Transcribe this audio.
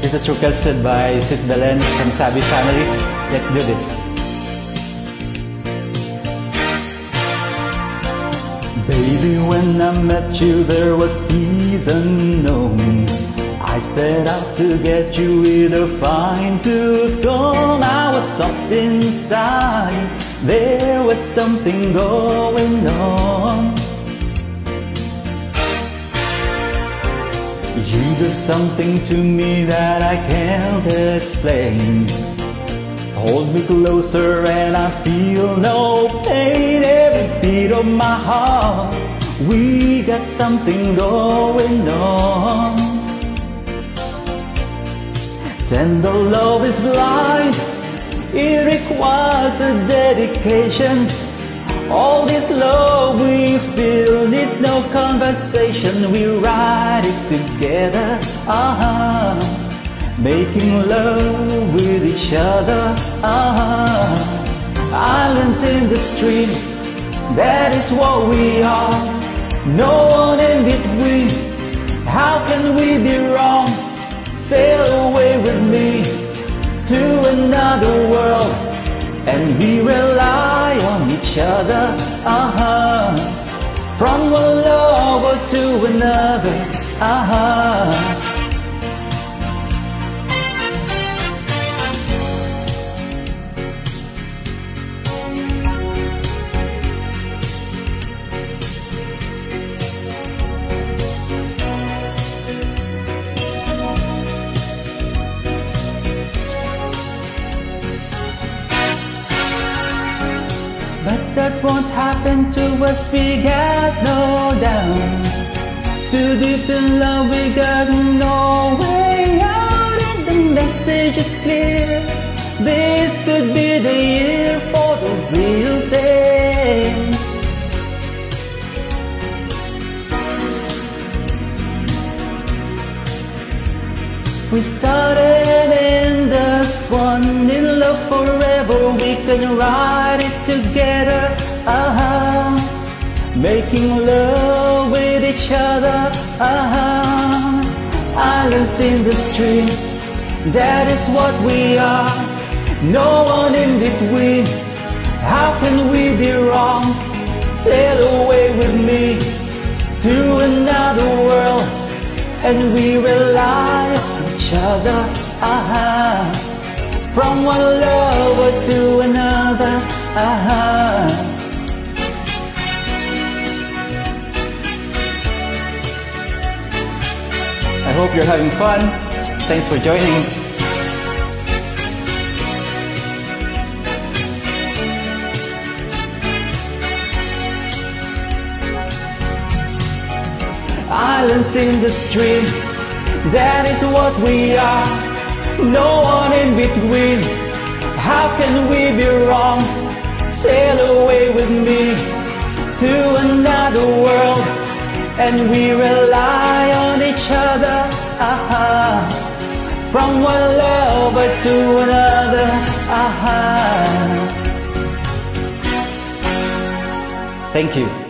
This is requested by Sis Belen from Sabi family. Let's do this. Baby, when I met you, there was peace unknown. I set out to get you with a fine tooth comb. I was soft inside. There was something going on. Do something to me that I can't explain. Hold me closer and I feel no pain. Every beat of my heart, we got something going on. Tender love is blind, it requires a dedication. All this love we feel needs no conversation. We ride it together, uh-huh. Making love with each other, uh-huh. Islands in the stream, that is what we are. No one in between. How can we be wrong? Sail away with me to another world, and we will. Each other. Uh-huh. From one lover to another. Uh-huh. But that won't happen to us, we got no doubt. Too deep in love, we got no way out, and the message is clear. This could be the year for the real thing. We started in the love forever. We can ride it together, uh-huh. Making love with each other, uh-huh. Islands in the stream, that is what we are. No one in between. How can we be wrong? Sail away with me to another world, and we rely on each other, uh-huh. From one lover to another, uh-huh. I hope you're having fun. Thanks for joining. Islands in the stream, that is what we are. No one in between. How can we be wrong? Sail away with me to another world, and we rely on each other. Uh-huh. From one lover to another. Uh-huh. Thank you.